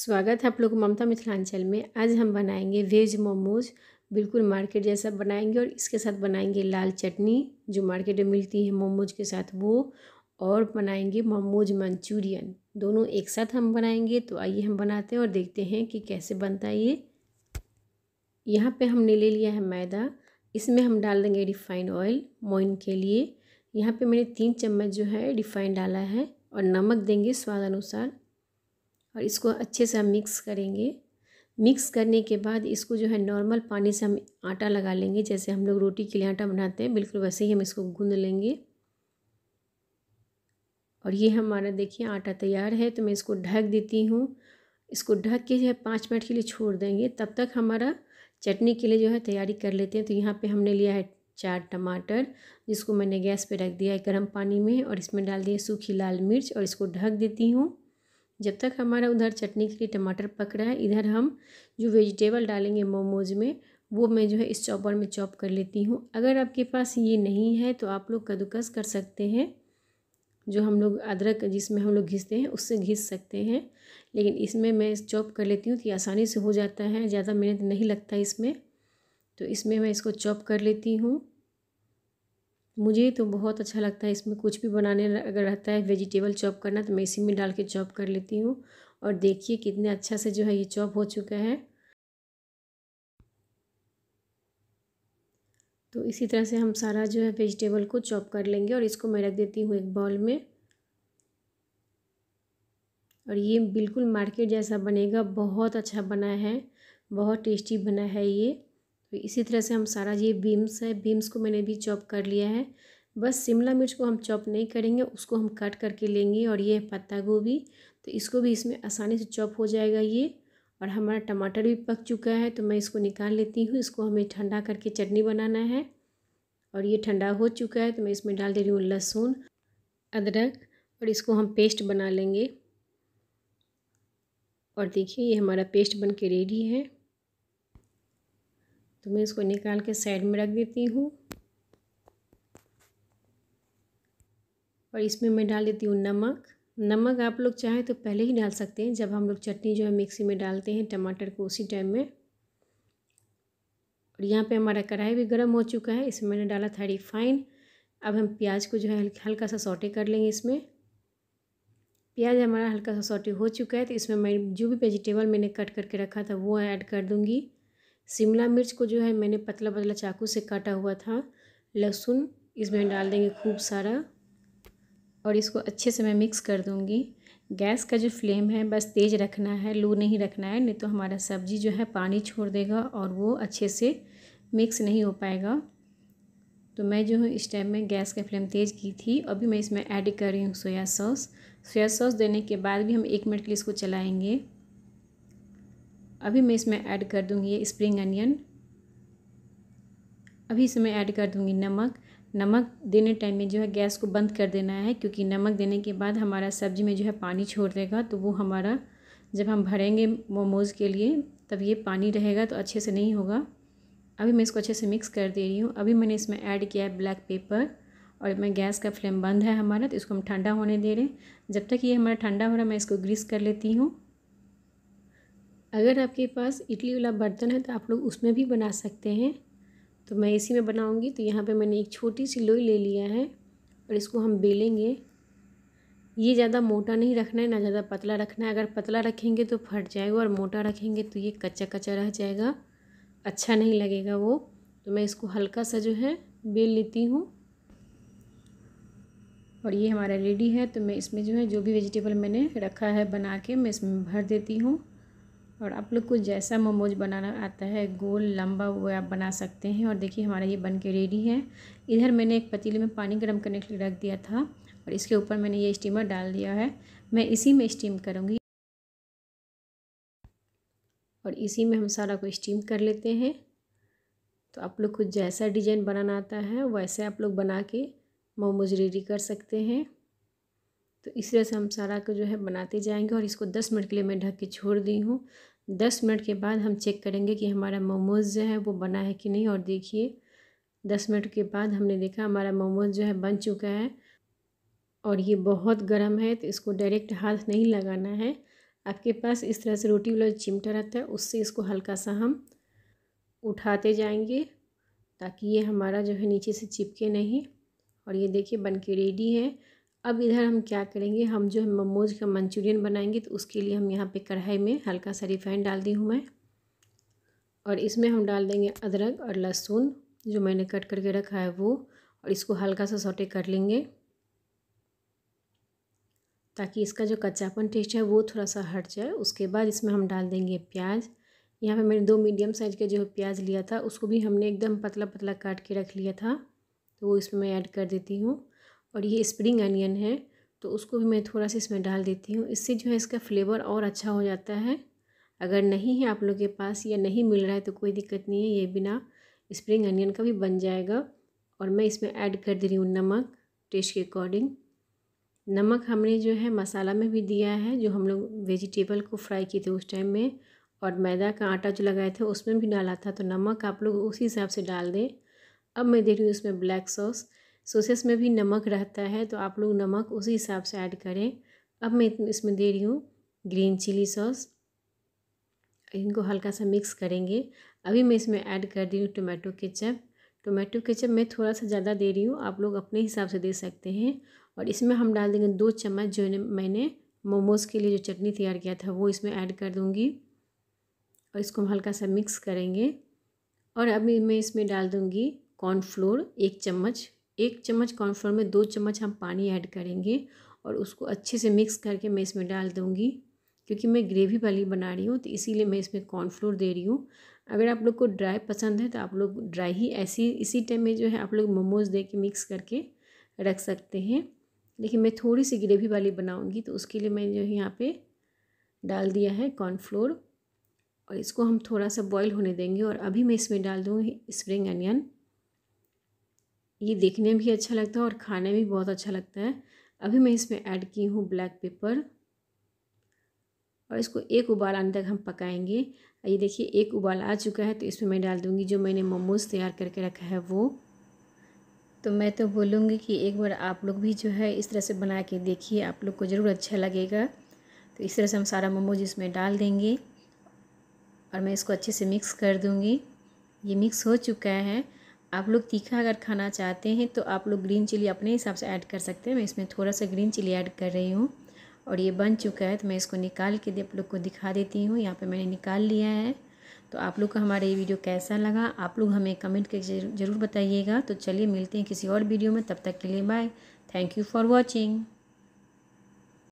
स्वागत है आप लोग ममता मिथिलांचल में। आज हम बनाएँगे वेज मोमोज, बिल्कुल मार्केट जैसा बनाएँगे और इसके साथ बनाएँगे लाल चटनी, जो मार्केट में मिलती है मोमोज के साथ वो, और बनाएँगे मोमोज मंचूरियन। दोनों एक साथ हम बनाएँगे तो आइए हम बनाते हैं और देखते हैं कि कैसे बनता है ये। यहाँ पे हमने ले लिया है मैदा, इसमें हम डाल देंगे रिफ़ाइंड ऑयल मोइन के लिए। यहाँ पे मैंने तीन चम्मच जो है रिफ़ाइंड डाला है और नमक देंगे स्वाद अनुसार। और इसको अच्छे से हम मिक्स करेंगे। मिक्स करने के बाद इसको जो है नॉर्मल पानी से हम आटा लगा लेंगे। जैसे हम लोग रोटी के लिए आटा बनाते हैं, बिल्कुल वैसे ही हम इसको गूँध लेंगे। और ये हमारा देखिए आटा तैयार है तो मैं इसको ढक देती हूँ। इसको ढक के जो है पाँच मिनट के लिए छोड़ देंगे, तब तक हमारा चटनी के लिए जो है तैयारी कर लेते हैं। तो यहाँ पे हमने लिया है चार टमाटर, जिसको मैंने गैस पे रख दिया है गर्म पानी में, और इसमें डाल दिए सूखी लाल मिर्च, और इसको ढक देती हूँ। जब तक हमारा उधर चटनी के लिए टमाटर पक रहा है, इधर हम जो वेजिटेबल डालेंगे मोमोज में, वो मैं जो है इस चॉपर में चॉप कर लेती हूँ। अगर आपके पास ये नहीं है तो आप लोग कद्दूकस कर सकते हैं, जो हम लोग अदरक जिसमें हम लोग घिसते हैं, उससे घिस सकते हैं। लेकिन इसमें मैं चॉप कर लेती हूँ तो आसानी से हो जाता है, ज़्यादा मेहनत नहीं लगता इसमें। तो इसमें मैं इसको चॉप कर लेती हूँ। मुझे तो बहुत अच्छा लगता है, इसमें कुछ भी बनाने अगर रहता है वेजिटेबल चॉप करना तो मैं इसी में डाल के चॉप कर लेती हूँ। और देखिए कितने अच्छा से जो है ये चॉप हो चुका है। तो इसी तरह से हम सारा जो है वेजिटेबल को चॉप कर लेंगे और इसको मैं रख देती हूँ एक बॉल में। और ये बिल्कुल मार्केट जैसा बनेगा, बहुत अच्छा बना है, बहुत टेस्टी बना है ये। तो इसी तरह से हम सारा ये बीम्स है बीम्स को मैंने भी चॉप कर लिया है। बस शिमला मिर्च को हम चॉप नहीं करेंगे, उसको हम कट करके लेंगे और ये पत्ता गोभी। तो इसको भी इसमें आसानी से चॉप हो जाएगा ये। और हमारा टमाटर भी पक चुका है तो मैं इसको निकाल लेती हूँ। इसको हमें ठंडा करके चटनी बनाना है। और ये ठंडा हो चुका है तो मैं इसमें डाल दे रही हूँ लहसुन, अदरक और इसको हम पेस्ट बना लेंगे। और देखिए, ये हमारा पेस्ट बन के रेडी है। तो मैं इसको निकाल के साइड में रख देती हूँ। और इसमें मैं डाल देती हूँ नमक। नमक आप लोग चाहें तो पहले ही डाल सकते हैं। जब हम लोग चटनी जो है मिक्सी में डालते हैं टमाटर को उसी टाइम में। और यहाँ पे हमारा कढ़ाई भी गर्म हो चुका है। इसमें मैंने डाला था रिफाइन। अब हम प्याज को जो है हल्का सा सॉटे कर लेंगे इसमें। प्याज हमारा हल्का सा सॉटे हो चुका है। तो इसमें मैं जो भी वेजिटेबल मैंने कट करके रखा था वो ऐड कर दूँगी। शिमला मिर्च को जो है मैंने पतला पतला चाकू से काटा हुआ था। लहसुन इसमें डाल देंगे खूब सारा और इसको अच्छे से मैं मिक्स कर दूँगी। गैस का जो फ्लेम है, बस तेज़ रखना है, लो नहीं रखना है, नहीं तो हमारा सब्ज़ी जो है पानी छोड़ देगा और वो अच्छे से मिक्स नहीं हो पाएगा। तो मैं जो हूँ, इस टाइम में गैस का फ्लेम तेज़ की थी। अभी मैं इसमें ऐड कर रही हूँ सोया सॉस। सोया सॉस देने के बाद भी हम एक मिनट के लिए इसको चलाएँगे। अभी मैं इसमें ऐड कर दूँगी ये स्प्रिंग अनियन। अभी इसमें ऐड कर दूँगी नमक। नमक देने टाइम में जो है गैस को बंद कर देना है, क्योंकि नमक देने के बाद हमारा सब्ज़ी में जो है पानी छोड़ देगा तो वो हमारा जब हम भरेंगे मोमोज़ के लिए, तब ये पानी रहेगा तो अच्छे से नहीं होगा। अभी मैं इसको अच्छे से मिक्स कर दे रही हूँ। अभी मैंने इसमें ऐड किया है ब्लैक पेपर, और मैं गैस का फ्लेम बंद है हमारा तो इसको हम ठंडा होने दे रहे हैं। जब तक ये हमारा ठंडा हो रहा मैं इसको ग्रीस कर लेती हूँ। अगर आपके पास इडली वाला बर्तन है तो आप लोग उसमें भी बना सकते हैं। तो मैं इसी में बनाऊँगी। तो यहाँ पे मैंने एक छोटी सी लोई ले लिया है और इसको हम बेलेंगे। ये ज़्यादा मोटा नहीं रखना है, ना ज़्यादा पतला रखना है। अगर पतला रखेंगे तो फट जाएगा और मोटा रखेंगे तो ये कच्चा कच्चा रह जाएगा। अच्छा नहीं लगेगा वो। तो मैं इसको हल्का सा जो है बेल लेती हूँ। और ये हमारा रेडी है। तो मैं इसमें जो है जो भी वेजिटेबल मैंने रखा है बना के मैं इसमें भर देती हूँ। और आप लोग को जैसा मोमोज बनाना आता है, गोल, लंबा, वो आप बना सकते हैं। और देखिए, हमारा ये बन के रेडी है। इधर मैंने एक पतीले में पानी गर्म करने के लिए रख दिया था और इसके ऊपर मैंने ये स्टीमर डाल दिया है। मैं इसी में स्टीम करूँगी। और इसी में हम सारा को स्टीम कर लेते हैं। तो आप लोग को जैसा डिज़ाइन बनाना आता है, वैसे आप लोग बना के मोमोज रेडी कर सकते हैं। तो इस तरह से हम सारा को जो है बनाते जाएँगे और इसको दस मिनट के लिए मैं ढक के छोड़ दी हूँ। दस मिनट के बाद हम चेक करेंगे कि हमारा मोमोज़ जो है वो बना है कि नहीं और देखिए, दस मिनट के बाद हमने देखा हमारा मोमोज़ जो है बन चुका है और ये बहुत गर्म है तो इसको डायरेक्ट हाथ नहीं लगाना है। आपके पास इस तरह से रोटी वाला चिमटा रहता है उससे इसको हल्का सा हम उठाते जाएँगे ताकि ये हमारा जो है नीचे से चिपके नहीं और ये देखिए बन के रेडी है। अब इधर हम क्या करेंगे? हम जो है मोमोज का मंचूरियन बनाएँगे तो उसके लिए हम यहाँ पे कढ़ाई में हल्का सा रिफाइंड डाल दी हूँ मैं। और इसमें हम डाल देंगे अदरक और लहसुन, जो मैंने कट करके रखा है वो, और इसको हल्का सा सोटे कर लेंगे। ताकि इसका जो कच्चापन टेस्ट है वो थोड़ा सा हट जाए। उसके बाद इसमें हम डाल देंगे प्याज। यहाँ पे मैंने दो मीडियम साइज़ का जो प्याज लिया था, उसको भी हमने एकदम पतला पतला काट के रख लिया था तो वो इसमें मैं ऐड कर देती हूँ। और ये स्प्रिंग अनियन है तो उसको भी मैं थोड़ा सा इसमें डाल देती हूँ। इससे जो है इसका फ्लेवर और अच्छा हो जाता है। अगर नहीं है आप लोग के पास या नहीं मिल रहा है तो कोई दिक्कत नहीं है, ये बिना स्प्रिंग अनियन का भी बन जाएगा। और मैं इसमें ऐड कर दे रही हूँ नमक टेस्ट के अकॉर्डिंग नमक हमने जो है मसाला में भी दिया है, जो हम लोग वेजिटेबल को फ्राई किए थे उस टाइम में। और मैदा का आटा जो लगाए थे उसमें भी डाला था तो नमक आप लोग उसी हिसाब से डाल दें। अब मैं दे रही हूँ इसमें ब्लैक सॉस सॉसेस में भी नमक रहता है तो आप लोग नमक उसी हिसाब से ऐड करें। अब मैं इसमें दे रही हूँ ग्रीन चिली सॉस। इनको हल्का सा मिक्स करेंगे। अभी मैं इसमें ऐड कर दी हूँ टोमेटो केचप। टोमेटो केचप मैं थोड़ा सा ज़्यादा दे रही हूँ, आप लोग अपने हिसाब से दे सकते हैं। और इसमें हम डाल देंगे दो चम्मच जो मैंने मोमोज़ के लिए जो चटनी तैयार किया था, वो इसमें ऐड कर दूँगी। और इसको हम हल्का सा मिक्स करेंगे। और अभी मैं इसमें डाल दूँगी कॉर्नफ्लोर एक चम्मच। एक चम्मच कॉर्नफ्लोर में दो चम्मच हम पानी ऐड करेंगे और उसको अच्छे से मिक्स करके मैं इसमें डाल दूँगी। क्योंकि मैं ग्रेवी वाली बना रही हूँ तो इसीलिए मैं इसमें कॉर्नफ्लोर दे रही हूँ। अगर आप लोग को ड्राई पसंद है तो आप लोग ड्राई ही ऐसी, इसी टाइम में जो है आप लोग मोमोज़ दे के मिक्स करके रख सकते हैं। लेकिन मैं थोड़ी सी ग्रेवी वाली बनाऊँगी तो उसके लिए मैं जो है यहाँ पे डाल दिया है कॉर्नफ्लोर और इसको हम थोड़ा सा बॉईल होने देंगे और अभी मैं इसमें डाल दूँगी स्प्रिंग अनियन ये देखने में भी अच्छा लगता है और खाने में भी बहुत अच्छा लगता है। अभी मैं इसमें ऐड की हूँ ब्लैक पेपर। और इसको एक उबाल आने तक हम पकाएँगे। ये देखिए, एक उबाल आ चुका है तो इसमें मैं डाल दूँगी जो मैंने मोमोज़ तैयार करके रखा है वो। तो मैं तो बोलूँगी कि एक बार आप लोग भी जो है इस तरह से बना के देखिए, आप लोग को ज़रूर अच्छा लगेगा। तो इस तरह से हम सारा मोमोज इसमें डाल देंगे। और मैं इसको अच्छे से मिक्स कर दूँगी। ये मिक्स हो चुका है। आप लोग तीखा अगर खाना चाहते हैं तो आप लोग ग्रीन चिली अपने हिसाब से ऐड कर सकते हैं। मैं इसमें थोड़ा सा ग्रीन चिली ऐड कर रही हूँ और ये बन चुका है तो मैं इसको निकाल के आप लोग को दिखा देती हूँ। यहाँ पर मैंने निकाल लिया है। तो आप लोग का हमारा ये वीडियो कैसा लगा, आप लोग हमें कमेंट करके ज़रूर बताइएगा। तो चलिए मिलते हैं किसी और वीडियो में, तब तक के लिए bye thank you for watching